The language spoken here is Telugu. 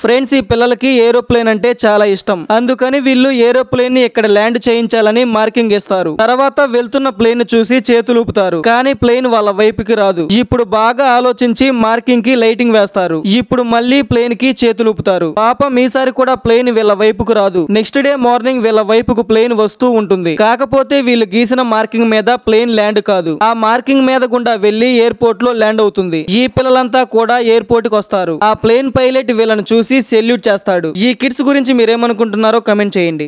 ఫ్రెండ్స్ ఈ పిల్లలకి ఏరోప్లేన్ అంటే చాలా ఇష్టం. అందుకని వీళ్ళు ఏరోప్లేన్ని ఇక్కడ ల్యాండ్ చేయించాలని మార్కింగ్ ఇస్తారు తర్వాత వెళ్తున్న ప్లేన్ చూసి చేతులు ఊపుతారు. కానీ ప్లేన్ వాళ్ళ వైపుకి రాదు. ఇప్పుడు బాగా ఆలోచించి మార్కింగ్కి లైటింగ్ వేస్తారు. ఇప్పుడు మళ్ళీ ప్లేన్కి చేతులు ఊపుతారు. పాపం ఈసారి కూడా ప్లేన్ వీళ్ళ వైపుకు రాదు. నెక్స్ట్ డే మార్నింగ్ వీళ్ళ వైపుకు ప్లేన్ వస్తూ ఉంటుంది. కాకపోతే వీళ్ళు గీసిన మార్కింగ్ మీద ప్లేన్ ల్యాండ్ కాదు. ఆ మార్కింగ్ మీద గుండా వెళ్ళి ఎయిర్పోర్ట్లో ల్యాండ్ అవుతుంది. ఈ పిల్లలంతా కూడా ఎయిర్పోర్ట్కి వస్తారు. ఆ ప్లేన్ పైలట్ వీళ్ళని చూసి సెల్యూట్ చేస్తాడు. ఈ కిడ్స్ గురించి మీరేమనుకుంటున్నారో కమెంట్ చేయండి.